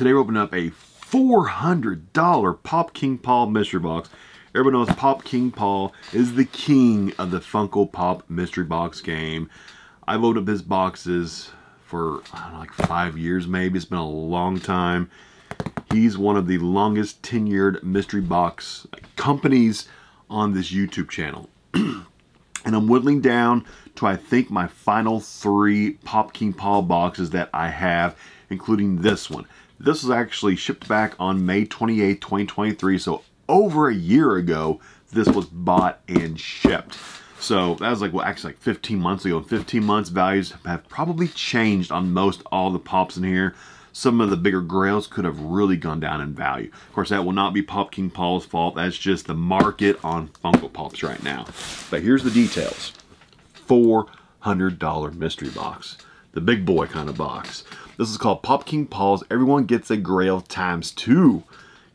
Today we're opening up a $400 Pop King Paul mystery box. Everybody knows Pop King Paul is the king of the Funko Pop mystery box game. I've opened up his boxes for, know, like five years maybe. It's been a long time. He's one of the longest tenured mystery box companies on this YouTube channel. and I'm whittling down to, I think, my final three Pop King Paul boxes that I have, including this one. This was actually shipped back on May 28, 2023, so over a year ago, this was bought and shipped. So that was like, well, actually like 15 months ago. In 15 months, values have probably changed on most all the pops in here. Some of the bigger grails could have really gone down in value. Of course, that will not be Pop King Paul's fault. That's just the market on Funko Pops right now. But here's the details. $400 mystery box. The big boy kind of box. This is called Pop King Paul's Everyone Gets a Grail times two.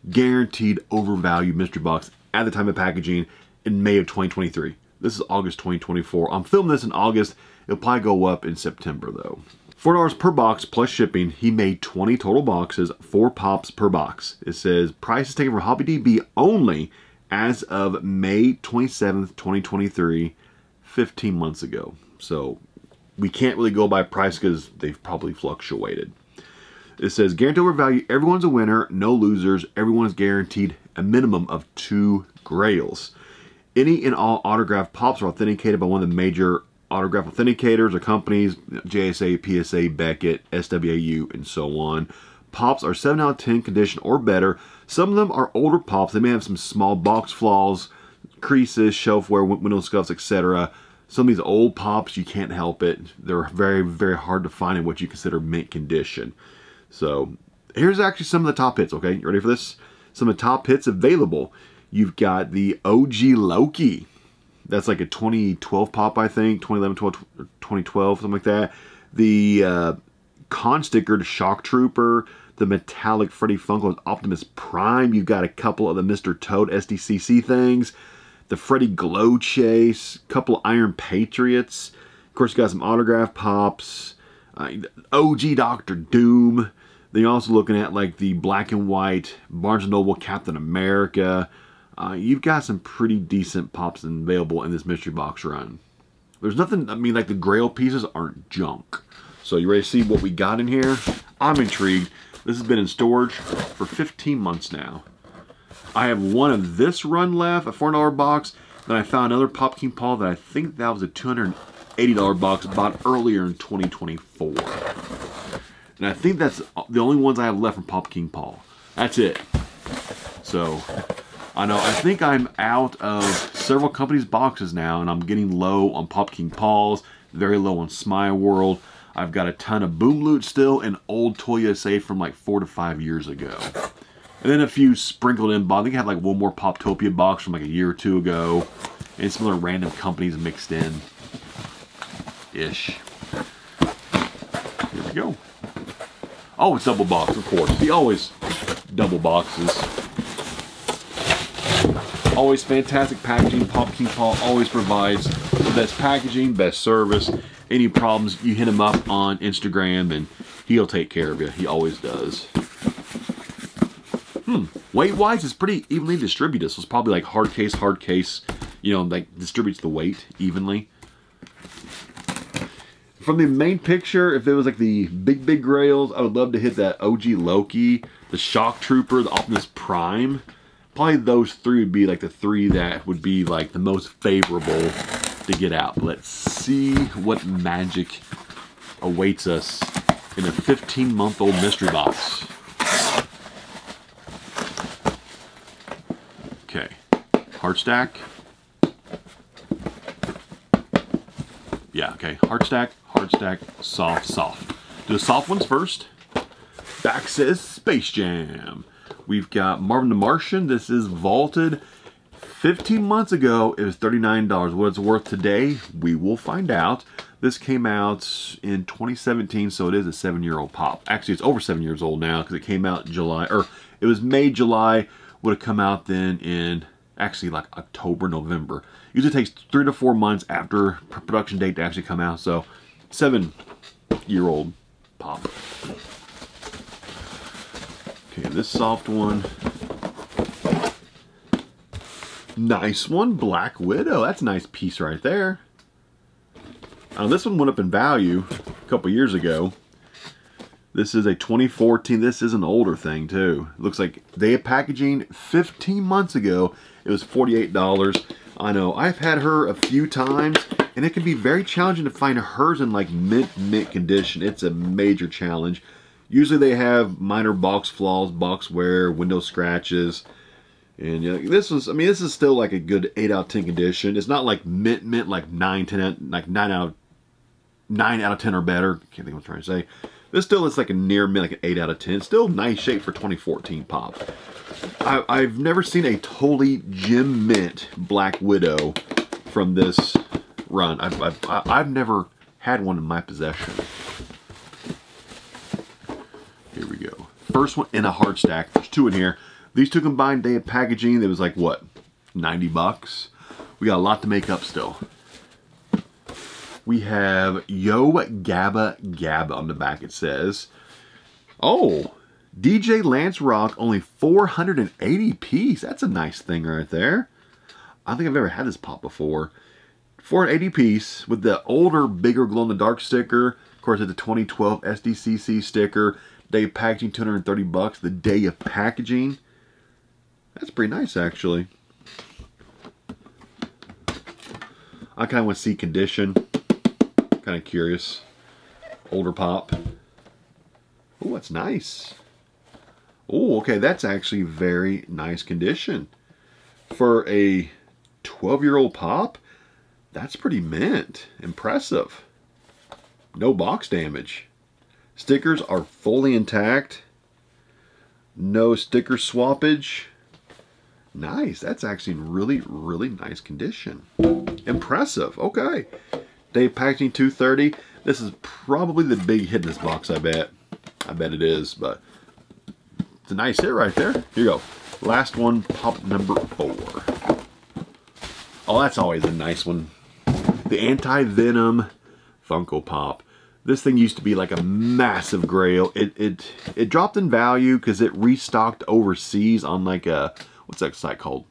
Guaranteed overvalued mystery box at the time of packaging in May of 2023. This is August 2024. I'm filming this in August. It'll probably go up in September though. $4 per box plus shipping. He made 20 total boxes, 4 pops per box. It says price is taken for HobbyDB only as of May 27th, 2023, 15 months ago. So we can't really go by price because they've probably fluctuated. It says guaranteed overvalue. Everyone's a winner, no losers. Everyone's guaranteed a minimum of two grails. Any and all autograph pops are authenticated by one of the major autograph authenticators or companies, JSA, PSA, Beckett, SWAU, and so on. Pops are 7 out of 10 condition or better. Some of them are older pops. They may have some small box flaws, creases, shelf wear, window scuffs, etc some of these old pops, you can't help it. They're very, very hard to find in what you consider mint condition. So here's actually some of the top hits, okay? You ready for this? Some of the top hits available. You've got the OG Loki. That's like a 2012 pop, I think. 2011, 12, 2012, something like that. The uh, con sticker, Shock Trooper. The metallic Freddy Funko Optimus Prime. You've got a couple of the Mr. Toad SDCC things the Freddy Glow Chase, couple Iron Patriots. Of course, you got some autograph pops, uh, OG Doctor Doom. Then you're also looking at like the black and white Barnes & Noble Captain America. Uh, you've got some pretty decent pops available in this mystery box run. There's nothing, I mean, like the grail pieces aren't junk. So you ready to see what we got in here? I'm intrigued. This has been in storage for 15 months now. I have one of this run left, a $4 box. Then I found another Pop King Paul that I think that was a $280 box bought earlier in 2024. And I think that's the only ones I have left from Pop King Paul. That's it. So, I know, I think I'm out of several companies' boxes now, and I'm getting low on Pop King Paul's, very low on Smile World. I've got a ton of Boom Loot still and old Toy USA from like four to five years ago. And then a few sprinkled in. I think I had like one more Poptopia box from like a year or two ago. And some other random companies mixed in. Ish. Here we go. Oh, it's double box, of course. He always double boxes. Always fantastic packaging. Pop King Paul always provides the best packaging, best service. Any problems, you hit him up on Instagram and he'll take care of you. He always does. Hmm. Weight-wise, it's pretty evenly distributed. So it's probably like hard case, hard case, you know, like distributes the weight evenly. From the main picture, if it was like the big, big grails, I would love to hit that OG Loki, the Shock Trooper, the Optimus Prime. Probably those three would be like the three that would be like the most favorable to get out. Let's see what magic awaits us in a 15-month-old mystery box. Hard stack. Yeah, okay. Hard stack, hard stack, soft, soft. Do the soft ones first. Back says Space Jam. We've got Marvin the Martian. This is vaulted. 15 months ago, it was $39. What it's worth today, we will find out. This came out in 2017, so it is a seven-year-old pop. Actually, it's over seven years old now because it came out July, or it was May, July, would have come out then in actually like October, November. Usually takes three to four months after production date to actually come out. So seven year old pop. Okay, this soft one. Nice one, Black Widow. That's a nice piece right there. Now, this one went up in value a couple years ago. This is a 2014. This is an older thing, too. Looks like they had packaging 15 months ago. It was $48. I know. I've had her a few times, and it can be very challenging to find hers in, like, mint, mint condition. It's a major challenge. Usually they have minor box flaws, box wear, window scratches. And know, this was, I mean, this is still like a good 8 out of 10 condition. It's not like mint, mint, like 9, 10, like 9 out of 9 out of 10 or better. Can't think what I'm trying to say. This still is like a near mint, like an 8 out of 10. Still nice shape for 2014 pop. I, have never seen a totally gem mint Black Widow from this run. I've, I've, I've never had one in my possession. Here we go. First one in a hard stack. There's two in here. These two combined, they had packaging that was like, what, 90 bucks? We got a lot to make up still. We have Yo Gabba Gabba on the back, it says. Oh, DJ Lance Rock, only 480 piece. That's a nice thing right there. I don't think I've ever had this pop before. 480 piece with the older, bigger glow-in-the-dark sticker. Of course, it's a 2012 SDCC sticker. Day of packaging, 230 bucks. The day of packaging. That's pretty nice, actually. I kind of want to see condition. Kind of curious. Older pop. Oh, that's nice. Oh, okay, that's actually very nice condition. For a 12-year-old pop, that's pretty mint. Impressive. No box damage. Stickers are fully intact. No sticker swappage. Nice. That's actually in really, really nice condition. Impressive. Okay. Day packaging 230. This is probably the big hit in this box, I bet. I bet it is, but it's a nice hit right there. Here you go. Last one, pop number four. Oh, that's always a nice one. The Anti-Venom Funko Pop. This thing used to be like a massive grail. It it it dropped in value because it restocked overseas on like a what's that site called?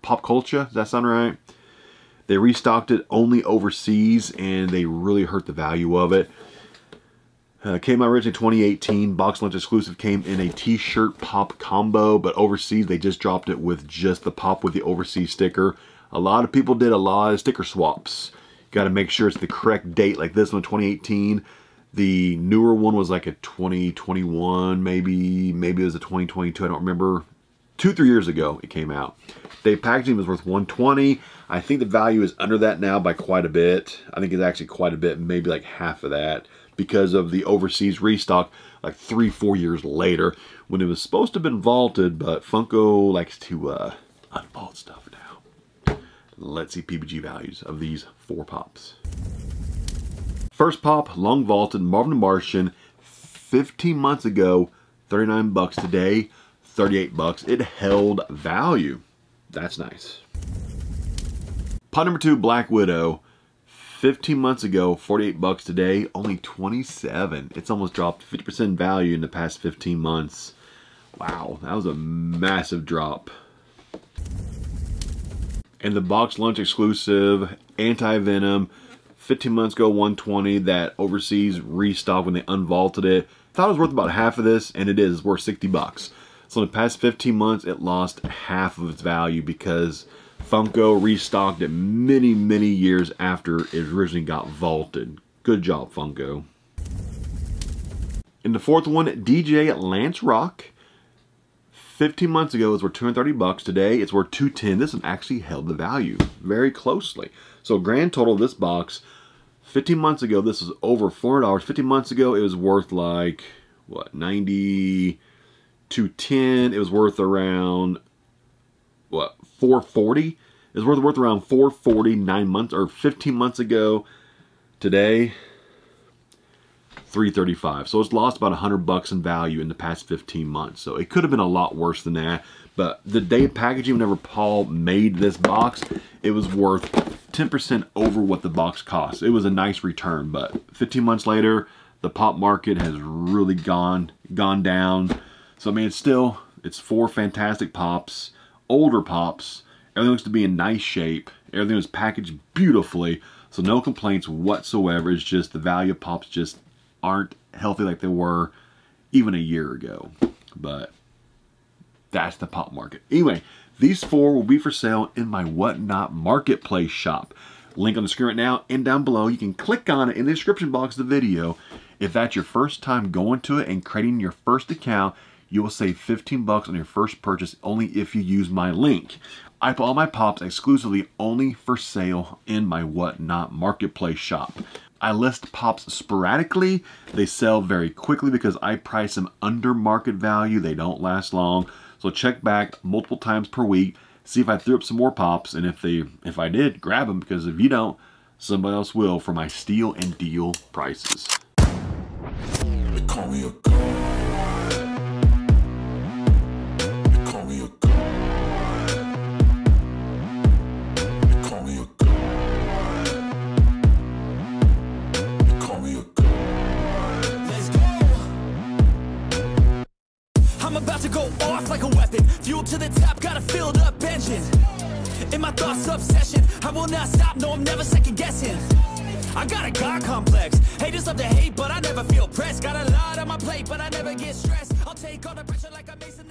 Pop Culture, does that sound right? They restocked it only overseas and they really hurt the value of it. Uh, came out originally 2018. BoxLunch exclusive came in a t-shirt pop combo, but overseas they just dropped it with just the pop with the overseas sticker. A lot of people did a lot of sticker swaps. Got to make sure it's the correct date, like this one, 2018. The newer one was like a 2021, maybe, maybe it was a 2022. I don't remember two, three years ago it came out. The packaging was worth 120. I think the value is under that now by quite a bit. I think it's actually quite a bit, maybe like half of that because of the overseas restock like three, four years later when it was supposed to have been vaulted, but Funko likes to uh, unvault stuff now. Let's see PPG values of these four pops. First pop, long vaulted Marvin the Martian, 15 months ago, 39 bucks today. 38 bucks. It held value. That's nice. Pot number two, Black Widow. 15 months ago, 48 bucks today, only 27. It's almost dropped 50% value in the past 15 months. Wow, that was a massive drop. And the BoxLunch exclusive, anti-venom, 15 months ago, 120, that overseas restock when they unvaulted it. Thought it was worth about half of this, and it is. Worth 60 bucks. So in the past 15 months, it lost half of its value because Funko restocked it many, many years after it originally got vaulted. Good job, Funko. In the fourth one, DJ Lance Rock. 15 months ago, it was worth 230 bucks. Today, it's worth 210. This one actually held the value very closely. So grand total of this box, 15 months ago, this was over $400. 15 months ago, it was worth like, what, 90... 210. It was worth around what 440. It was worth worth around 440 nine months or 15 months ago. Today, 335. So it's lost about 100 bucks in value in the past 15 months. So it could have been a lot worse than that. But the day of packaging, whenever Paul made this box, it was worth 10% over what the box cost. It was a nice return, but 15 months later, the pop market has really gone gone down. So I mean, it's still it's four fantastic pops, older pops. Everything looks to be in nice shape. Everything was packaged beautifully, so no complaints whatsoever. It's just the value of pops just aren't healthy like they were even a year ago. But that's the pop market. Anyway, these four will be for sale in my Whatnot Marketplace shop. Link on the screen right now and down below. You can click on it in the description box of the video. If that's your first time going to it and creating your first account, you will save 15 bucks on your first purchase only if you use my link. I put all my pops exclusively only for sale in my Whatnot Marketplace shop. I list pops sporadically. They sell very quickly because I price them under market value. They don't last long. So check back multiple times per week. See if I threw up some more pops. And if they, if I did, grab them because if you don't, somebody else will for my steal and deal prices. To the top, got a filled up engine In my thoughts, obsession I will not stop, no, I'm never second guessing. I got a God complex Haters love to hate, but I never feel pressed. Got a lot on my plate, but I never get stressed. I'll take all the pressure like I'm Mason